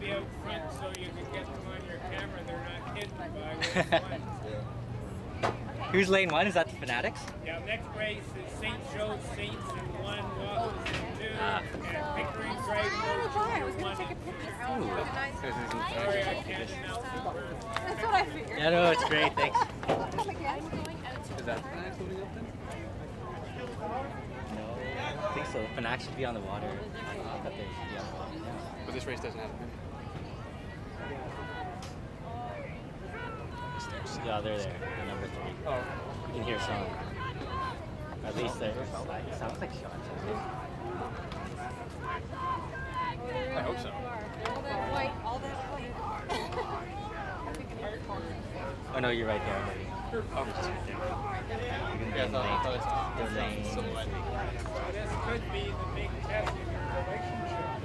they'll be out front so you can get them on your camera. They're not hidden by which one. Who's lane one? Is that the Fanatics? Yeah, next race is St. Joe's Saints in one, Wahoos in two, Ah. and Pickering Drive I was gonna take a picture. two. Oh. Sorry, I can't announce. That's what I figured. Yeah, no, it's great. Thanks. Come again. Is that Fanatics opening up then? No, I think so. The Fanatics should be on the water. I thought they should be on the water. Yeah. But this race doesn't have a finish. Yeah, they're there. They're number three. Oh. You can hear some. At least they're. It sounds like shots. I hope so. All that white, all that white. Oh no, you're right there. They're oh. just right there. You're be Yeah, I in thought, I thought lane. it's They're So this could be the big test in your relationship.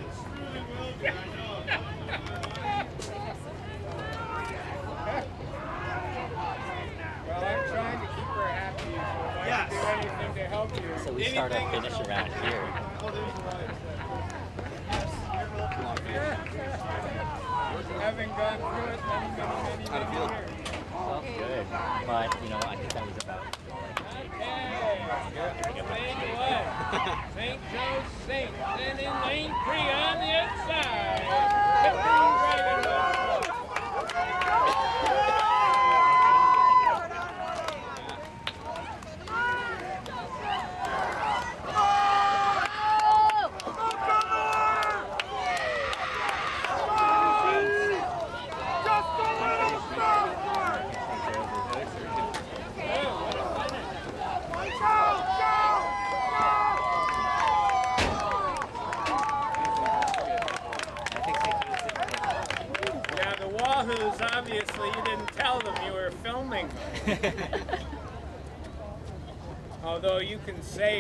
Well, I'm trying to keep her happy, so if I can do anything to help you. So we start our finish around here. Having gone through it many, many, many, How'd it feel? many years. Felt good. But, you know, I think that was about. Okay, lane St. Joe's Saints, and in lane three on the outside, Pickering Dragon Boat. I think they Yeah, Wahoos, obviously, you didn't tell them you were filming. Although you can say